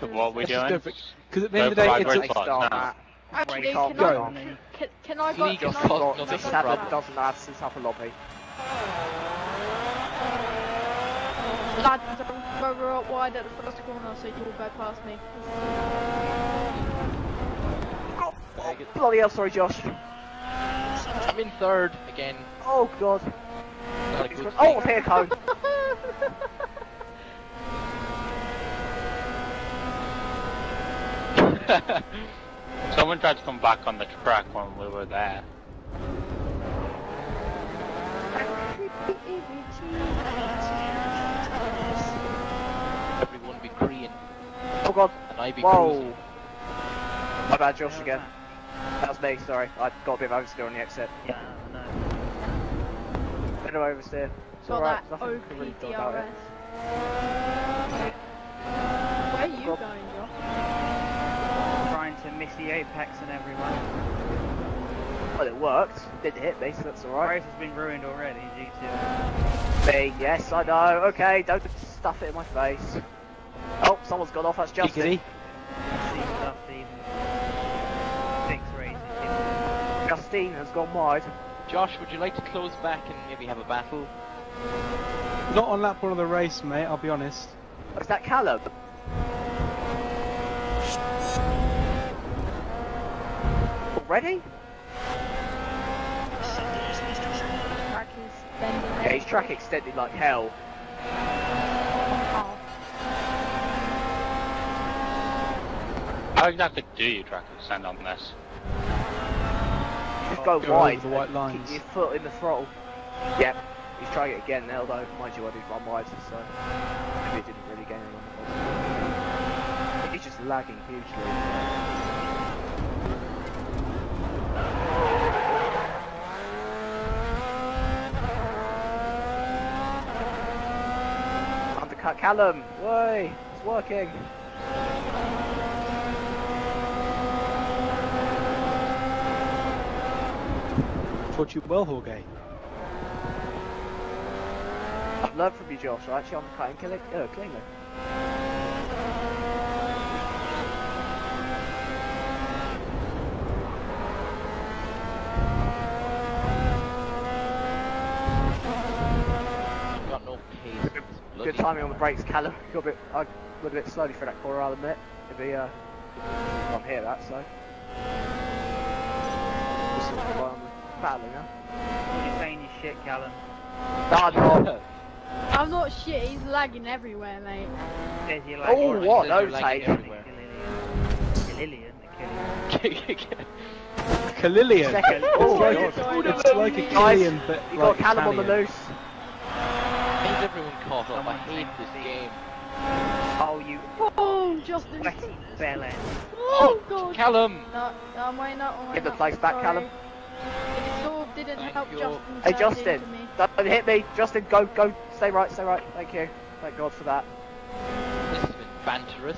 So what we Let's doing? go for Because at the end of the Go day, for it's Great a, spot Start now. that. Actually, Break can off, I, go. can, can, can I go? League Can of I Thought, go? not This this Can I seven problem. doesn't add since upper lobby. Lad, don't go up wide at the first corner so you'll go past me. Oh, oh, bloody hell, sorry Josh. I'm in third again. Oh god. Not a good Oh, thing. here cone. Someone tried to come back on the track when we were there. Everyone be Korean, Oh god. and I be Whoa. cruising. My bad, Josh again. That was me, sorry. I got a bit of oversteer on the exit. Yeah, no. Bit of oversteer. It's alright, nothing to really do about it. Where are you Got- going, Josh? Trying to miss the apex and everyone. Well, it worked. Didn't hit me, so that's alright. Race has been ruined already due to. Me, yes, I know. Okay, don't stuff it in my face. Oh, someone's gone off. That's Justin. Giggity. see stuff even six races. Justine has gone wide. Josh, would you like to close back and maybe have a battle? not on lap one of the race, mate, I'll be honest. Is that Callum? Already? Track. Yeah, his track extended like hell. Oh. How exactly do you track extend on this? Just oh, go, Go wide. over the white and lines. Keep your foot in the throttle. Yep. He's trying it again now though. Mind you, I did run wide, so maybe it didn't really gain anyone. He's just lagging hugely. Callum. Way, it's working. Taught you well, Jorge. I've learned from you, Josh. Actually undercutting killing, uh, cleanly. I've got no pace. It's bloody Good timing on the brakes, Callum. Got a bit, I went a bit slowly for that corner, I'll admit. It'd be, uh, I'm here that, so. Just sort of, um, battling now. You're saying your shit, Callum. No, I'm not. I'm not shit, he's lagging everywhere, mate. Says you like Oh, what? Says you're No lagging take. everywhere. Lillian, Lillian, Kalilian. Second. It's Oh, like, God. it's like a Guys, Killian, but You like got Callum on the loose. Why is caught up? I hate this game. Oh, you Oh, Justin. sweaty bellend. Oh, God. Callum! No, no, I'm waiting up. I'm Give the waiting place back, sorry. Callum. It sort didn't Thank help you. Justin. Hey, Justin. Don't hit me. Justin, go, go. Stay right, stay right. Thank you. Thank God for that. This has been banterous.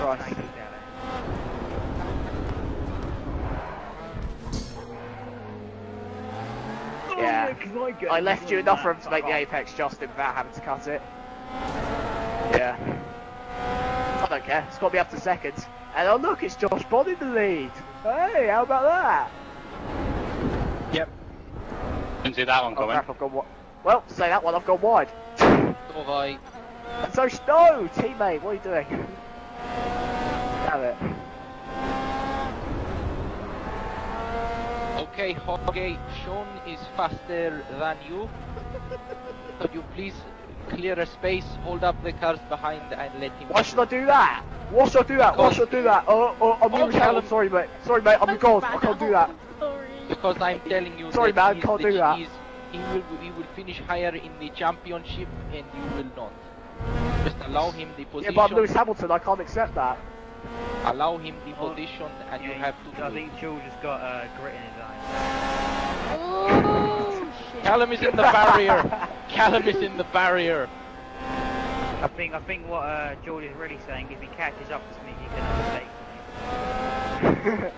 Christ. Yeah. I left you enough room to make the apex, Justin, without having to cut it. Yeah. I don't care. It's got me up to seconds. And oh look, it's Josh Bond in the lead. Hey, how about that? Yep. Didn't see that one Oh coming. crap, I've gone wi- Well, say that one, I've gone wide. So have I. So, no, teammate, what are you doing? Damn it. Okay, Jorge, Sean is faster than you. Could you please clear a space, hold up the cars behind, and let him? Why should I do that? Why should I do that? Why should I do that? Oh, oh I'm Oh, really Callum. Sorry, mate. Sorry, mate. I'm a god. I can't do that. Because I'm telling you Sorry, that man, he's can't do that. He will, he will finish higher in the championship, and you will not. Just allow him the position. Yeah, but I'm Lewis Hamilton. I can't accept that. Allow him the Oh, position, and you have to. I do it. think George has got uh, grit in his eyes. Oh, shit. Callum is in the barrier. Callum is in the barrier. I think I think what uh, George is really saying, if he catches up to me, he can overtake me.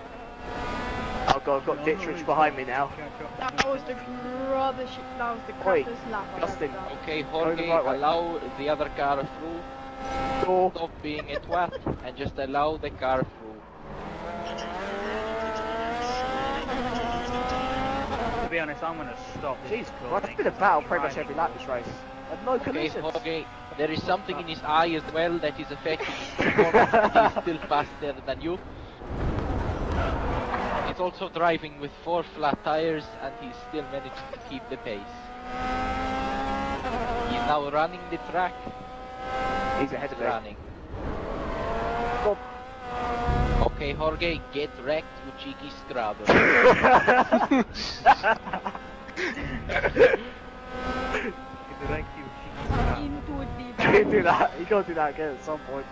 Oh god, I've got Dittrich behind me now. That was the rubbish. That was the Oi, crappiest lap Justin. Okay, Go Jorge, the right way. allow the other car through. Door. Stop being a twat and just allow the car through. To be honest, I'm gonna stop Jeez, recording. right, it's been a battle pretty much every lap this race. And no Okay, collisions. okay. There is something in his eye as well that is affecting his performance. He's still faster than you. He's also driving with four flat tires and he's still managing to keep the pace. He's now running the track. He's ahead of me. Running. Go. Okay, Jorge, get wrecked, you cheeky scrubber. Direct you, cheeky Into the You can't do that. You can't do that again at some point.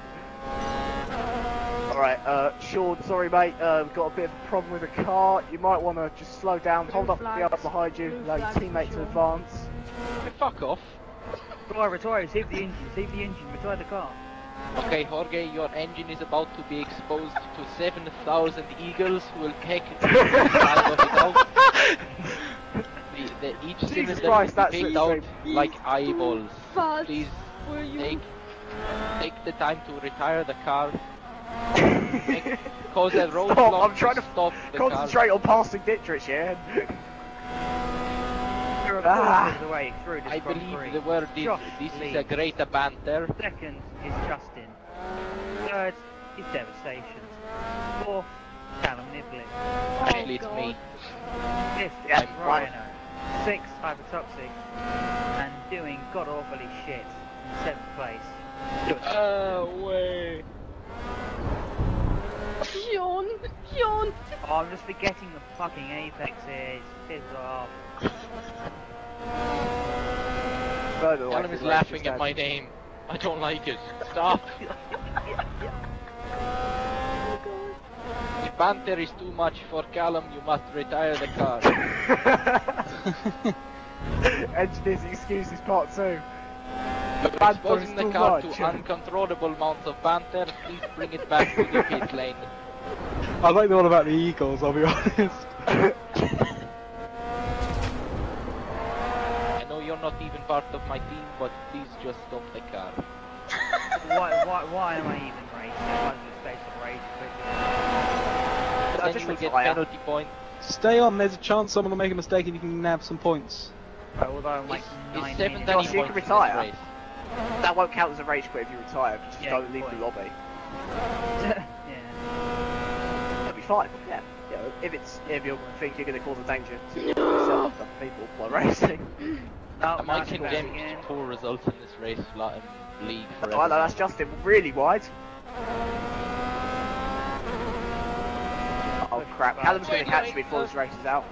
Alright, uh, Sean, sorry mate, uh, we've got a bit of a problem with the car. You might want to just slow down, Blue hold up the flags. other behind you, Blue allow your flags for teammate to Sean. advance. Fuck off. Retire, retire, save the engine, save the engine, retire the car. Okay, Jorge, your engine is about to be exposed to 7,000 eagles who will peck the side of it out. The, the, each cylinder Christ, that's picked out Dave. like eyeballs. Fast Please for you. take take the time to retire the car. Make, cause a roadblock Stop, I'm trying to stop the car. Concentrate on passing Dietrich, yeah? You're a Ah. the way through this I Grand believe Prix. the word is Josh this is a great banter. Second is Justin. Third is Devastation. Fourth, Callum Niblin. Actually, it's God. me. Fifth Yeah, is. Rhino. Sixth, Hypertoxic. And doing god awfully shit in seventh place. Oh, Uh, way. Sean, Sean. Oh, I'm just forgetting the fucking apexes. Piss off. Further away Callum is laughing at my name. I don't like it. Stop. If banter is too much for Callum, you must retire the car. Engineer's excuses part two. You're Banter exposing is the too car much. to uncontrollable amounts of banter. Please bring it back to the pit lane. I like the one about the Eagles, I'll be honest. I know you're not even part of my team, but please just stop the car. why, why, why am I even racing? I was just based on race quickly. Then just you get retire. penalty points. Stay on, there's a chance someone will make a mistake and you can nab some points. Although I'm like It's, nine it's seven minutes. Josh, you can retire. That won't count as a race quit if you retire, just Yeah, don't leave point. the lobby. yeah. That'll be fine, yeah. yeah if it's if you think you're going to cause a danger to yourself and other people while racing. No, I no, might it's back condemn again. poor results in this race la- um, league Oh, forever. I know, that's Justin really wide. Oh crap, Callum's going to catch me before this race is out.